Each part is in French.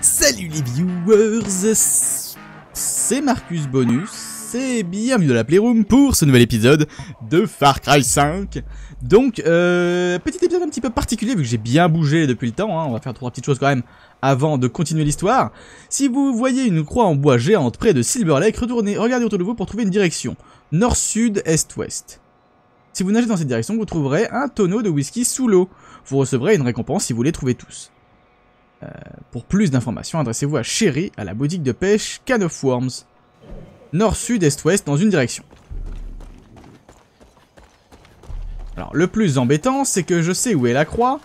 Salut les viewers, c'est Marcus Bonus et bienvenue dans la Playroom pour ce nouvel épisode de Far Cry 5. Donc, euh, petit épisode un petit peu particulier vu que j'ai bien bougé depuis le temps, hein. on va faire trois petites choses quand même avant de continuer l'histoire. Si vous voyez une croix en bois géante près de Silver Lake, retournez, regardez autour de vous pour trouver une direction, nord-sud, est-ouest. Si vous nagez dans cette direction, vous trouverez un tonneau de whisky sous l'eau. Vous recevrez une récompense si vous les trouvez tous. Euh, pour plus d'informations, adressez-vous à Sherry, à la boutique de pêche Can of Worms. Nord, sud, est, ouest, dans une direction. Alors, le plus embêtant, c'est que je sais où est la croix.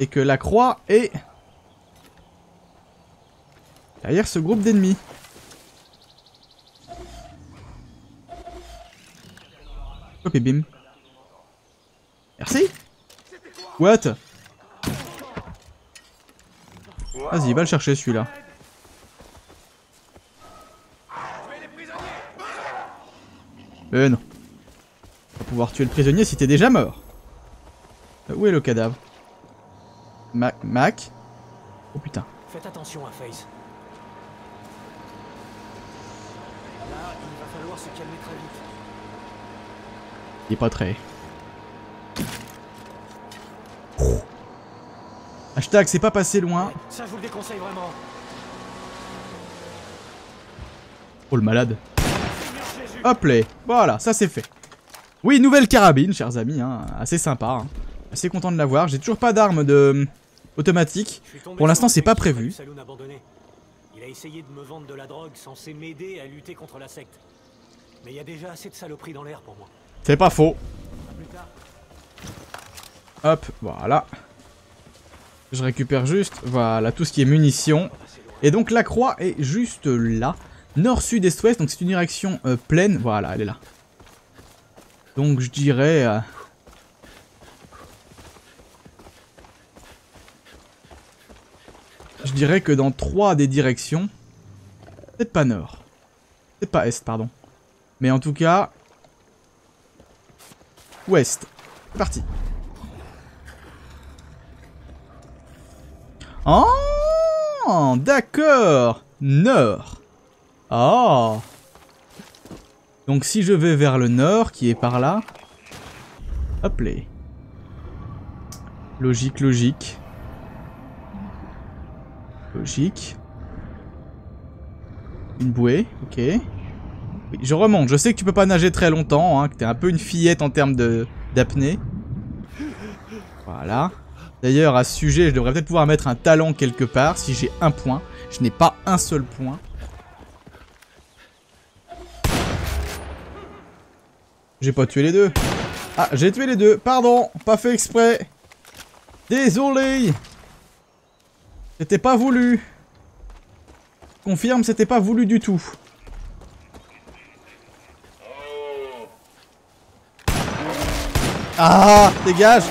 Et que la croix est... Derrière ce groupe d'ennemis. Et bim. Merci. What? Vas-y, va le chercher celui-là. Euh non. On va pouvoir tuer le prisonnier si t'es déjà mort. Euh, où est le cadavre? Mac, Mac? Oh putain. Faites attention à Face. Là, il va falloir se calmer très vite. Il est pas très. Hashtag, c'est pas passé loin. Ça, je vous le déconseille vraiment. Oh le malade. Hop là, voilà, ça c'est fait. Oui, nouvelle carabine, chers amis, hein, assez sympa. hein. Assez content de l'avoir. J'ai toujours pas d'arme de automatique. Suis tombé Pour l'instant, c'est pas prévu. ferait le saloon abandonné. Il a essayé de me vendre de la drogue censée m'aider à lutter contre la secte. Mais il y a déjà assez de saloperies dans l'air pour moi. C'est pas faux. Hop, voilà. Je récupère juste, voilà, tout ce qui est munitions. Et donc la croix est juste là. Nord, sud, est, ouest. Donc c'est une direction euh, pleine. Voilà, elle est là. Donc je dirais... euh, Je dirais que dans trois des directions... Peut-être pas nord. Peut-être pas est, pardon. Mais en tout cas... Ouest. C'est parti. Oh, d'accord. Nord. Oh. Donc si je vais vers le nord, qui est par là. Hop là. Logique, logique. Logique. Une bouée, ok. Oui, je remonte. Je sais que tu peux pas nager très longtemps, hein, que t'es un peu une fillette en termes d'apnée. Voilà. D'ailleurs, à ce sujet, je devrais peut-être pouvoir mettre un talent quelque part si j'ai un point. Je n'ai pas un seul point. J'ai pas tué les deux. Ah, j'ai tué les deux. Pardon, pas fait exprès. Désolé. C'était pas voulu. Confirme, c'était pas voulu du tout. Ah, dégage.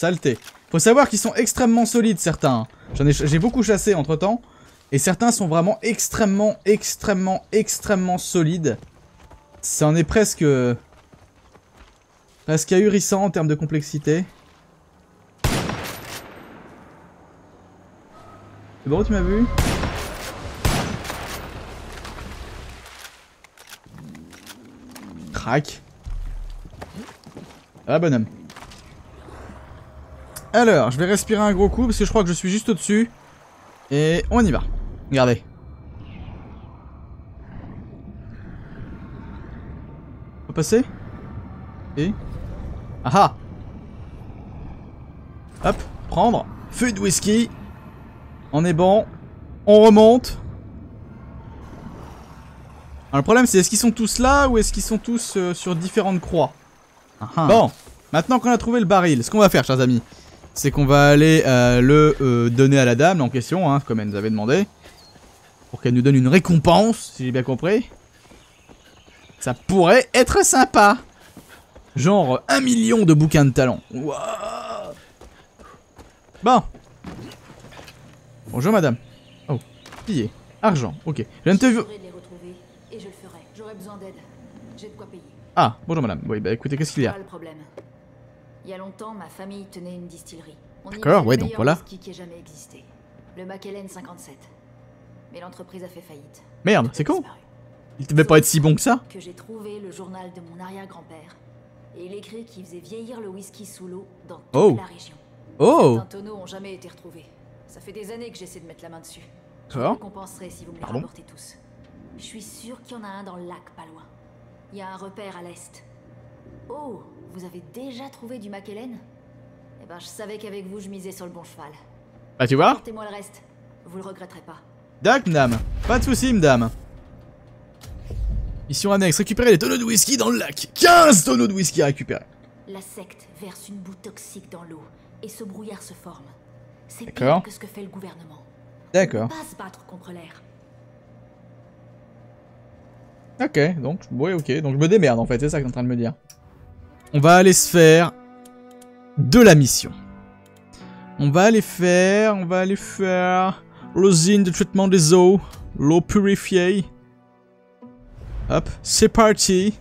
Saleté. Faut savoir qu'ils sont extrêmement solides certains. J'en ai, j'ai beaucoup chassé entre temps. Et certains sont vraiment extrêmement, extrêmement, extrêmement solides. Ça en est presque... Presque ahurissant en termes de complexité. C'est bon, tu m'as vu? Crac. Ah bonhomme. Alors, je vais respirer un gros coup parce que je crois que je suis juste au-dessus. Et on y va. Regardez. On peut passer Et Ah ah Hop, prendre. Feu de whisky. On est bon. On remonte. Alors, le problème c'est est-ce qu'ils sont tous là ou est-ce qu'ils sont tous euh, sur différentes croix? Bon, maintenant qu'on a trouvé le baril, ce qu'on va faire, chers amis, c'est qu'on va aller euh, le euh, donner à la dame en question, hein, comme elle nous avait demandé, pour qu'elle nous donne une récompense, si j'ai bien compris. Ça pourrait être sympa. Genre un million de bouquins de talent. Ouah. Bon. Bonjour madame. Oh, pillé. Argent, ok. Je viens de te... Ah, bonjour madame. Oui, bah écoutez, qu'est-ce qu'il y a? Il y a longtemps, ma famille tenait une distillerie. D'accord, ouais, donc voilà. whisky qui ait jamais existé. Le Macallan 57. Mais l'entreprise a fait faillite. Merde, a c'est con. disparu. Il devait pas être si bon que ça. Que j'ai trouvé le journal de mon arrière-grand-père. Et il écrit qu'il faisait vieillir le whisky sous l'eau dans toute Oh. la région. Oh Certains tonneaux ont jamais été retrouvés. Ça fait des années que j'essaie de mettre la main dessus. Je vous D'accord. récompenserai si vous me les Pardon rapportez tous. Je suis sûr qu'il y en a un dans le lac, pas loin. Il y a un repère à l'est. Oh, vous avez déjà trouvé du Macallan Eh ben, je savais qu'avec vous, je misais sur le bon cheval. Bah tu vois Portez-moi le reste. Vous le regretterez pas. D'accord, madame. Pas de soucis, madame. Mission annexe, récupérer les tonneaux de whisky dans le lac. 15 tonneaux de whisky à récupérer. La secte verse une boue toxique dans l'eau et ce brouillard se forme. C'est D'accord. pire que ce que fait le gouvernement. D'accord. Pas se battre contre l'air. Ok, donc, ouais, ok. Donc je me démerde en fait, c'est ça que t'es en train de me dire. On va aller se faire de la mission. On va aller faire, on va aller faire l'usine de traitement des eaux, l'eau purifiée. Hop, c'est parti.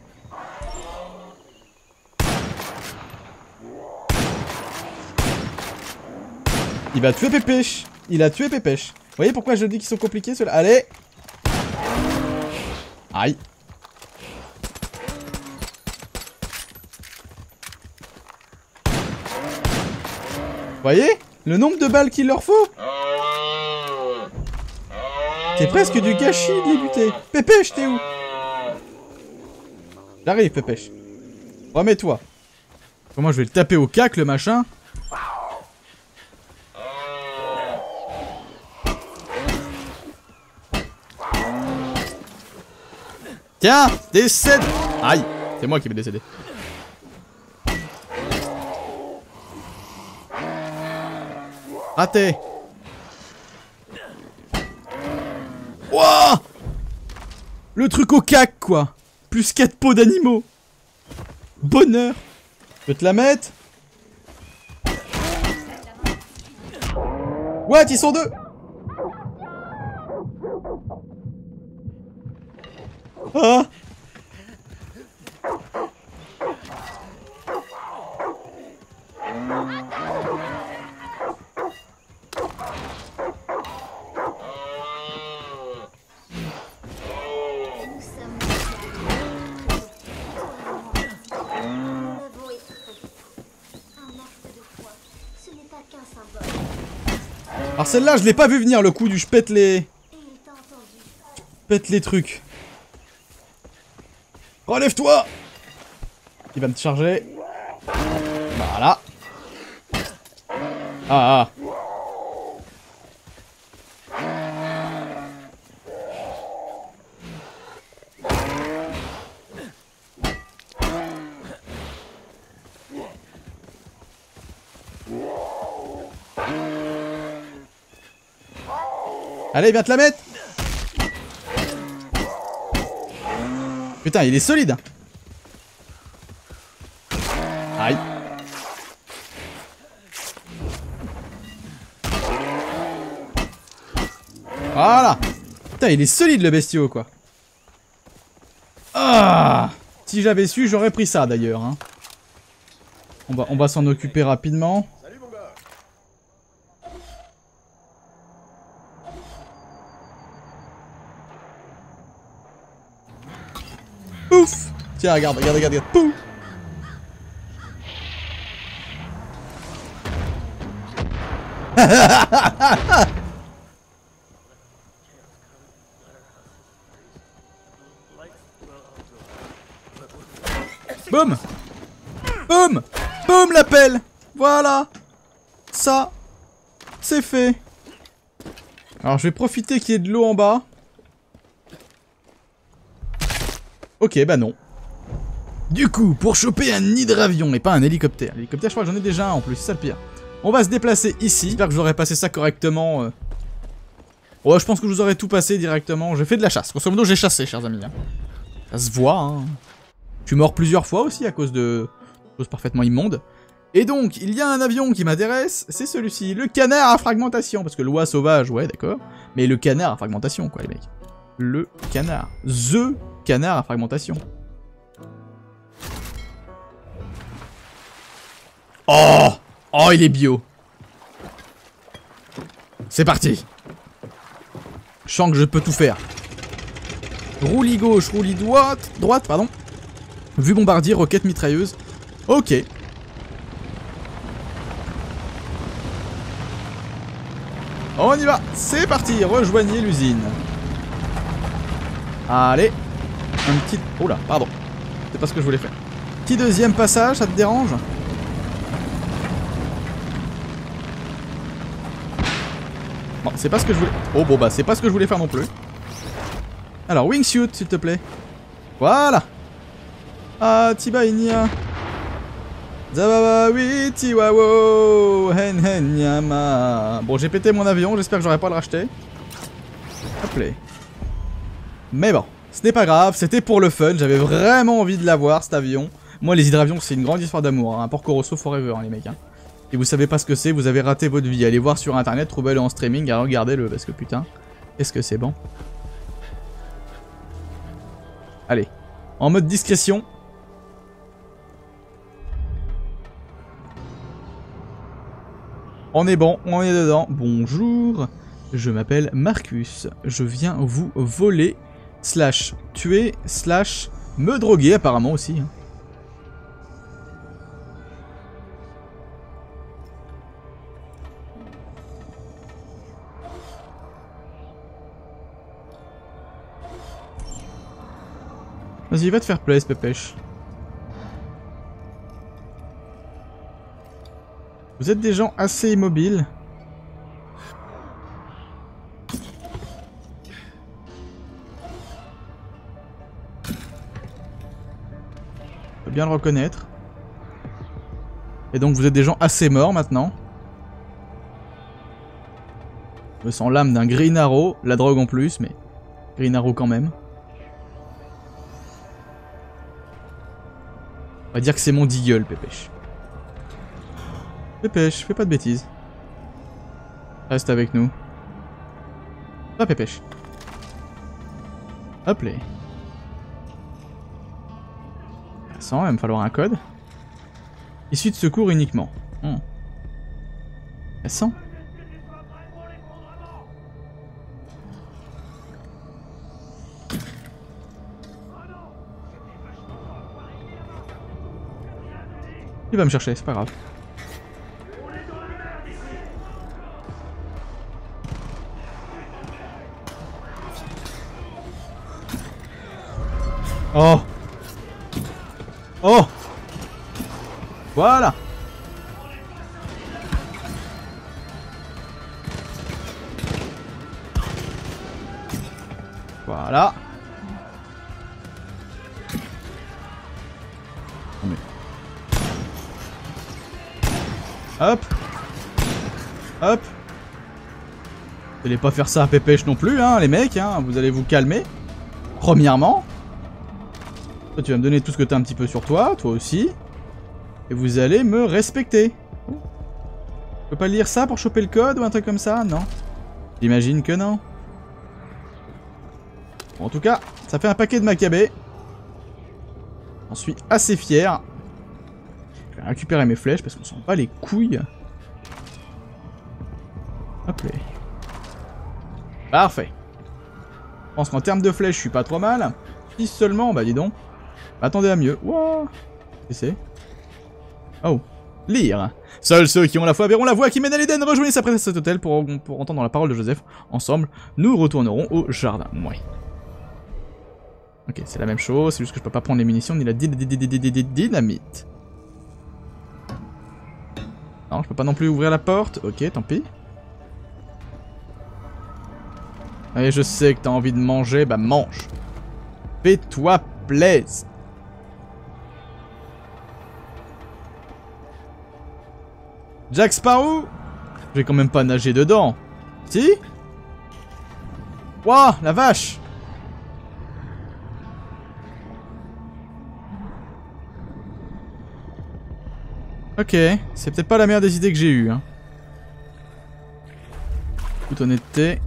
Il va tuer Pépèche. Il a tué Pépèche. Vous voyez pourquoi je dis qu'ils sont compliqués ceux-là? Allez Aïe. Voyez Le nombre de balles qu'il leur faut C'est presque du gâchis de les buter. Pépèche, t'es où? J'arrive, Pépèche. Remets-toi. Comment je vais le taper au cac, le machin? Tiens, décède Aïe, c'est moi qui vais décéder. Raté. Wouah Le truc au cac, quoi. Plus 4 pots d'animaux. Bonheur. Je peux te la mettre. What Ils sont deux. Ah Alors celle-là, je l'ai pas vu venir le coup du je pète les... Entendu. pète les trucs. Relève-toi Il va me charger. Voilà. Ah, ah. Allez, viens te la mettre Putain, il est solide. Aïe. Voilà. Putain, il est solide le bestiau, quoi. Ah Si j'avais su, j'aurais pris ça, d'ailleurs. hein. On va s'en occuper rapidement. Pouf Tiens, regarde, regarde, regarde, regarde. Pouf Boum Boum Boum l'appel Voilà Ça, c'est fait. Alors je vais profiter qu'il y ait de l'eau en bas. Ok, bah non. Du coup, pour choper un hydravion et pas un hélicoptère. L'hélicoptère, je crois que j'en ai déjà un en plus, c'est ça le pire. On va se déplacer ici. J'espère que j'aurai passé ça correctement. euh. Ouais, je pense que je vous aurais tout passé directement. J'ai fait de la chasse. Grosso modo, j'ai chassé, chers amis. hein. Ça se voit, hein. Je suis mort plusieurs fois aussi à cause de choses parfaitement immondes. Et donc, il y a un avion qui m'intéresse, c'est celui-ci, le canard à fragmentation. Parce que l'oie sauvage, ouais, d'accord. Mais le canard à fragmentation, quoi, les mecs. Le canard. The canard à fragmentation. Oh Oh, il est bio. C'est parti. Je que je peux tout faire. Roulis gauche, roulis droite, droite, pardon. Vue bombardier, roquette mitrailleuse. Ok. On y va, c'est parti, rejoignez l'usine. Allez, un petit... Oh là, pardon. C'est pas ce que je voulais faire. Petit deuxième passage, ça te dérange? Bon, c'est pas ce que je voulais... Oh bon bah, c'est pas ce que je voulais faire non plus. Alors, wingsuit, s'il te plaît. Voilà Ah, Tiba Inia Zababa oui Tiwawo Hen hen yama Bon j'ai pété mon avion, j'espère que j'aurai pas à le racheter. Hop. Mais bon, ce n'est pas grave, c'était pour le fun, j'avais vraiment envie de l'avoir cet avion. Moi les hydravions c'est une grande histoire d'amour, hein. Porco Rosso forever hein, les mecs. Hein. Et vous savez pas ce que c'est, vous avez raté votre vie. Allez voir sur internet, trouvez-le en streaming et regardez-le parce que putain, est-ce que c'est bon Allez, en mode discrétion, On est bon, on est dedans. Bonjour, je m'appelle Marcus. Je viens vous voler, slash tuer, slash me droguer apparemment aussi. hein. Vas-y, va te faire plaisir, Pépèche. Vous êtes des gens assez immobiles. Le reconnaître. Et donc vous êtes des gens assez morts maintenant. Me sens l'âme d'un Green Arrow, la drogue en plus, mais Green Arrow quand même. On va dire que c'est mon deagle, Pépèche. Pépèche, fais pas de bêtises. Reste avec nous. Va Pépèche. Hop là. Attends, il va me falloir un code. Issue de secours uniquement. Hmm. Intéressant. Il va me chercher, c'est pas grave. Oh Oh. Voilà. Voilà. Hop. Hop. Vous allez pas faire ça à pépèche non plus, hein, les mecs, hein, vous allez vous calmer. Premièrement. Tu vas me donner tout ce que t'as un petit peu sur toi, toi aussi. Et vous allez me respecter. Je peux pas lire ça pour choper le code ou un truc comme ça Non. J'imagine que non. Bon, en tout cas, ça fait un paquet de macabées. J'en suis assez fier. Je vais récupérer mes flèches parce qu'on s'en bat les couilles. Hop là. Parfait. Je pense qu'en termes de flèches, je suis pas trop mal. Si seulement, bah dis donc. Attendez à mieux. Wouah c'est Oh. Lire. Seuls ceux qui ont la foi verront la voie qui mène à l'Éden. Rejoignez sa à cet hôtel pour, entendre la parole de Joseph. Ensemble, nous retournerons au jardin. Ouais. Ok, c'est la même chose. C'est juste que je peux pas prendre les munitions ni la dynamite. Non, je peux pas non plus ouvrir la porte. Ok, tant pis. Allez, je sais que t'as envie de manger, bah mange. Fais-toi plaise. Jack Sparrow? Je vais quand même pas nager dedans. Si? Wouah, la vache Ok, c'est peut-être pas la meilleure des idées que j'ai eues. Hein. Toute honnêteté.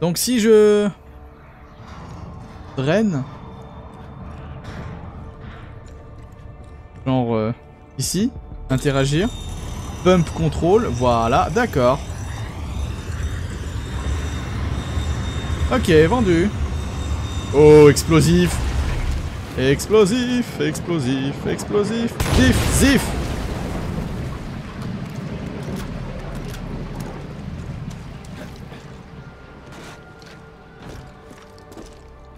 Donc si je... Draine. Genre... euh, ici. Interagir. Pump control, voilà, d'accord. Ok, vendu. Oh, explosif. Explosif, explosif, explosif. Zif, zif.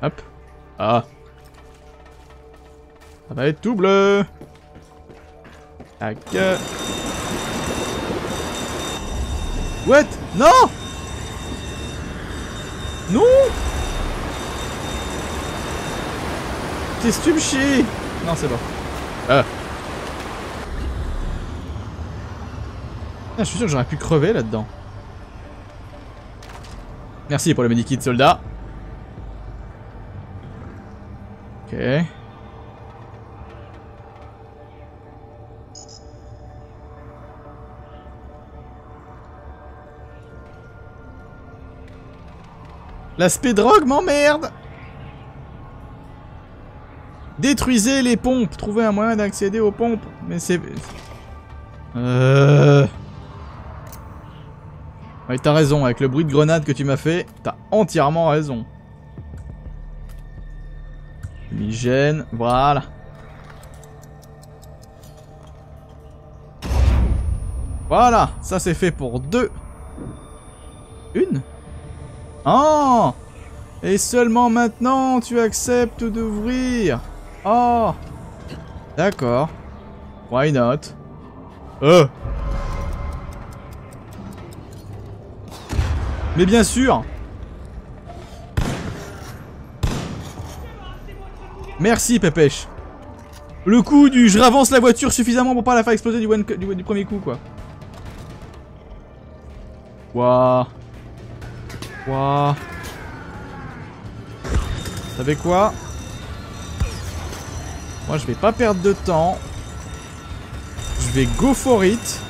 Hop. Ah. Ça va être tout bleu. Tac. What? Non Non Qu'est-ce que tu me chies? Non, c'est bon. Ah. Ah, je suis sûr que j'aurais pu crever là-dedans. Merci pour le medikit, soldat. Ok. L'aspect drogue m'emmerde Détruisez les pompes Trouvez un moyen d'accéder aux pompes Mais c'est... Euh... Ouais, t'as raison, avec le bruit de grenade que tu m'as fait, t'as entièrement raison. L'hygiène, voilà. Voilà, ça c'est fait pour deux. Une Oh Et seulement maintenant tu acceptes d'ouvrir Oh D'accord. Why not Euh Mais bien sûr Merci Pépèche Le coup du je ravance la voiture suffisamment pour pas la faire exploser du, premier coup quoi. Waouh Waouh Vous savez quoi Moi je vais pas perdre de temps. Je vais go for it.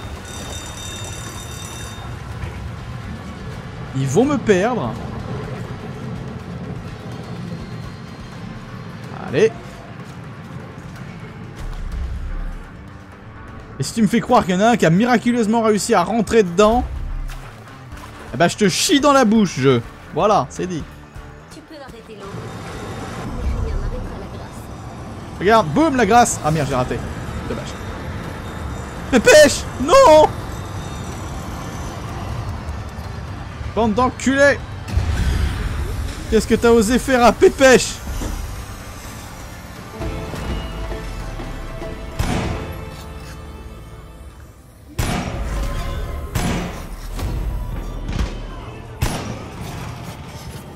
Ils vont me perdre. Allez. Et si tu me fais croire qu'il y en a un qui a miraculeusement réussi à rentrer dedans, eh ben je te chie dans la bouche, je. Voilà, c'est dit. Tu peux la. Regarde, boum, la grâce. Ah merde, j'ai raté. Dommage. Pépèche Non Bande d'enculés Qu'est-ce que t'as osé faire à Pépèche?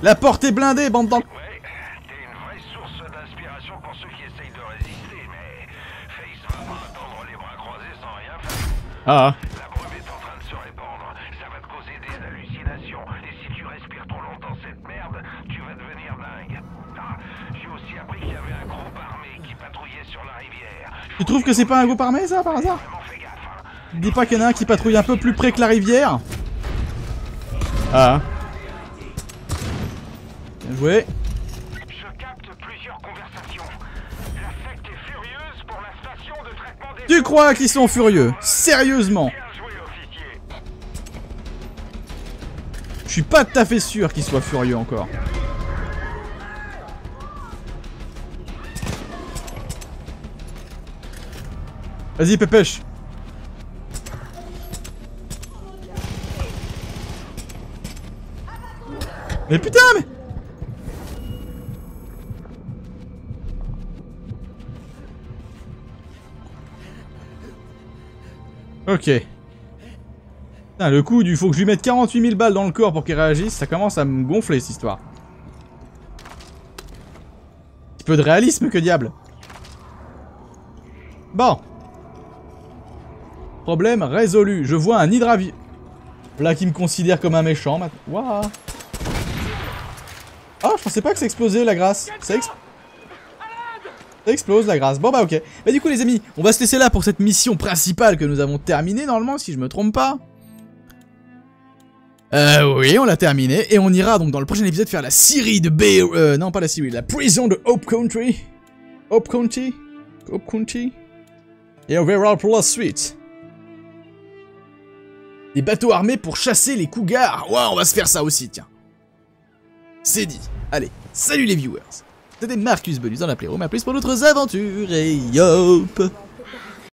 La porte est blindée, bande d'enculés Ouais, t'es une vraie source d'inspiration pour ceux qui essayent de résister, mais Face va pas attendre les bras croisés sans rien faire. Ah, La brume est en train de se répandre, ça va te causer des hallucinations, et si tu respires trop longtemps cette merde, tu vas devenir dingue. Ah, j'ai aussi appris qu'il y avait un groupe armé qui patrouillait sur la rivière. tu trouves que c'est pas un groupe armé ça par hasard? Vraiment fais gaffe, hein. Dis pas qu'il y en a un qui patrouille un peu plus près que la rivière Ah. Joué. Je capte plusieurs conversations. La secte est furieuse pour la station de traitement des... Tu crois qu'ils sont furieux? Sérieusement. Je suis pas tout à fait sûr qu'ils soient furieux encore. Vas-y, Pépèche. Mais putain, mais... Ok. Putain, le coup du faut que je lui mette 48 000 balles dans le corps pour qu'il réagisse, ça commence à me gonfler cette histoire. Petit peu de réalisme, que diable. Bon. Problème résolu. Je vois un hydravion. Là qui me considère comme un méchant. Waouh. Ah, je pensais pas que ça explosait la grâce. Ça, ex- ça explose la grâce. Bon bah ok. Bah du coup les amis, on va se laisser là pour cette mission principale que nous avons terminée normalement si je me trompe pas. Euh oui, on l'a terminé et on ira donc dans le prochain épisode faire la série de B... Euh, non pas la série, la prison de Hope Country. Hope County Hope County Et on verra pour la suite. Des bateaux armés pour chasser les cougars Ouais, on va se faire ça aussi, tiens. C'est dit. Allez, salut les viewers. C'était Marcus Bonus dans la Playroom, à plus pour d'autres aventures, et yop